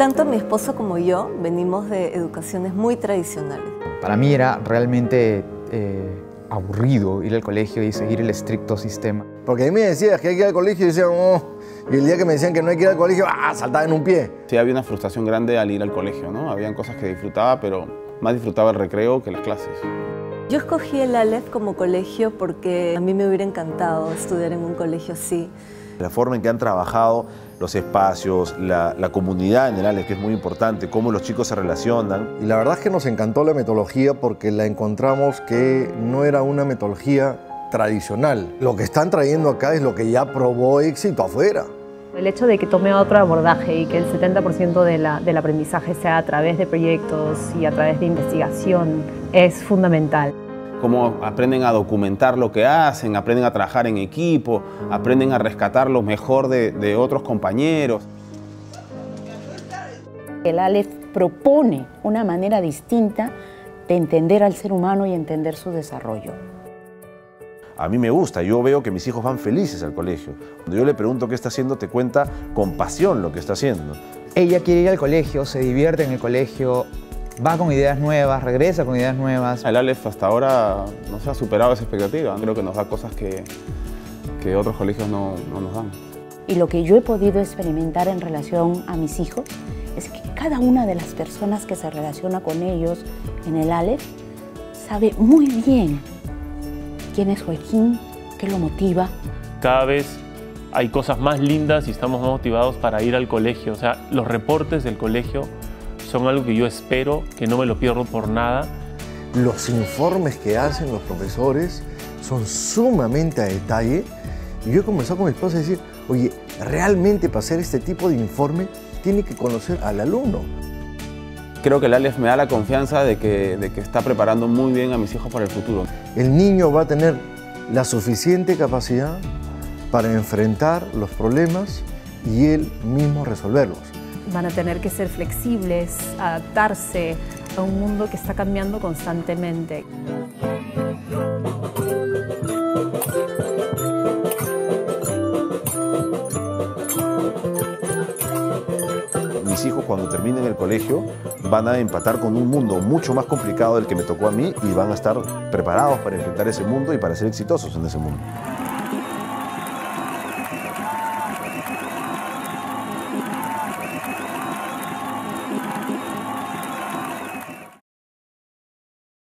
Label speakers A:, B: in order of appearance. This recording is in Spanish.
A: Tanto mi esposo como yo venimos de educaciones muy tradicionales.
B: Para mí era realmente eh, aburrido ir al colegio y seguir el estricto sistema.
C: Porque a mí me decías que hay que ir al colegio y decían, oh, y el día que me decían que no hay que ir al colegio, ¡ah! saltaba en un pie.
D: Sí, había una frustración grande al ir al colegio, ¿no? Habían cosas que disfrutaba, pero más disfrutaba el recreo que las clases.
A: Yo escogí el Aleph como colegio porque a mí me hubiera encantado estudiar en un colegio así.
E: La forma en que han trabajado los espacios, la, la comunidad en el ALES, que es muy importante, cómo los chicos se relacionan.
C: Y la verdad es que nos encantó la metodología porque la encontramos que no era una metodología tradicional. Lo que están trayendo acá es lo que ya probó éxito afuera.
F: El hecho de que tome otro abordaje y que el 70% de la, del aprendizaje sea a través de proyectos y a través de investigación es fundamental
D: cómo aprenden a documentar lo que hacen, aprenden a trabajar en equipo, aprenden a rescatar lo mejor de, de otros compañeros.
G: El ALEF propone una manera distinta de entender al ser humano y entender su desarrollo.
E: A mí me gusta, yo veo que mis hijos van felices al colegio. Cuando yo le pregunto qué está haciendo, te cuenta con pasión lo que está haciendo.
B: Ella quiere ir al colegio, se divierte en el colegio, va con ideas nuevas, regresa con ideas nuevas.
D: El Aleph hasta ahora no se ha superado esa expectativa. Creo que nos da cosas que, que otros colegios no, no nos dan.
G: Y lo que yo he podido experimentar en relación a mis hijos es que cada una de las personas que se relaciona con ellos en el Aleph sabe muy bien quién es Joaquín, qué lo motiva.
H: Cada vez hay cosas más lindas y estamos más motivados para ir al colegio. O sea, los reportes del colegio son algo que yo espero, que no me lo pierdo por nada.
C: Los informes que hacen los profesores son sumamente a detalle. Y yo he comenzado con mi esposa a decir, oye, realmente para hacer este tipo de informe tiene que conocer al alumno.
D: Creo que el ALEF me da la confianza de que, de que está preparando muy bien a mis hijos para el futuro.
C: El niño va a tener la suficiente capacidad para enfrentar los problemas y él mismo resolverlos
F: van a tener que ser flexibles, adaptarse a un mundo que está cambiando constantemente.
E: Mis hijos cuando terminen el colegio van a empatar con un mundo mucho más complicado del que me tocó a mí y van a estar preparados para enfrentar ese mundo y para ser exitosos en ese mundo.